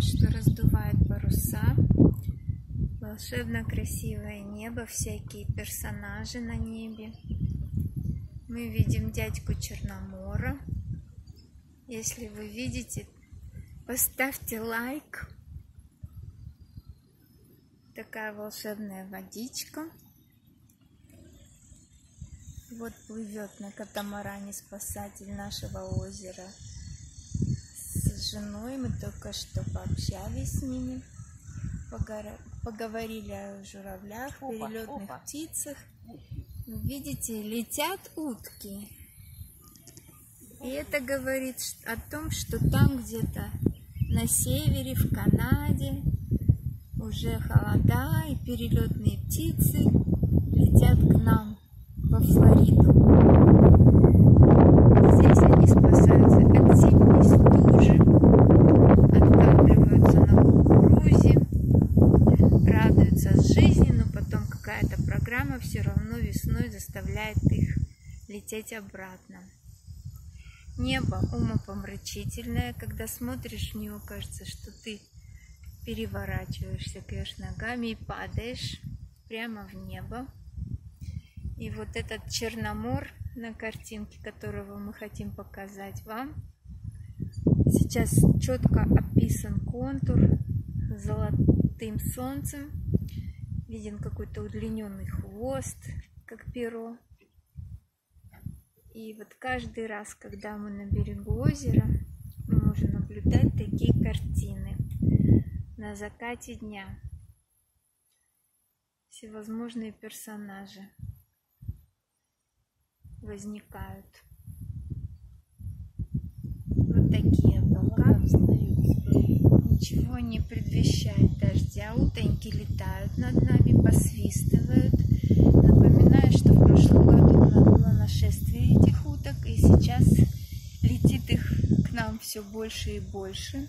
дождь, что раздувает паруса. Волшебно красивое небо, всякие персонажи на небе. Мы видим дядьку Черномора. Если вы видите, поставьте лайк. Такая волшебная водичка. Вот плывет на катамаране спасатель нашего озера женой. Мы только что пообщались с ними, поговорили о журавлях, перелетных птицах. Видите, летят утки. И это говорит о том, что там где-то на севере, в Канаде, уже холода и перелетные птицы летят к нам во Флориду. Радуются жизни, но потом какая-то программа все равно весной заставляет их лететь обратно. Небо умопомрачительное, когда смотришь в него, кажется, что ты переворачиваешься кверх ногами и падаешь прямо в небо. И вот этот Черномор на картинке, которого мы хотим показать вам, сейчас четко описан контур золотым солнцем. Виден какой-то удлиненный хвост, как перо. И вот каждый раз, когда мы на берегу озера, мы можем наблюдать такие картины на закате дня. Всевозможные персонажи возникают. Вот такие облака ничего не предвещает дождя. Утоньки летают над нами, посвистывают. Напоминаю, что в прошлом году у нас было нашествие этих уток, и сейчас летит их к нам все больше и больше.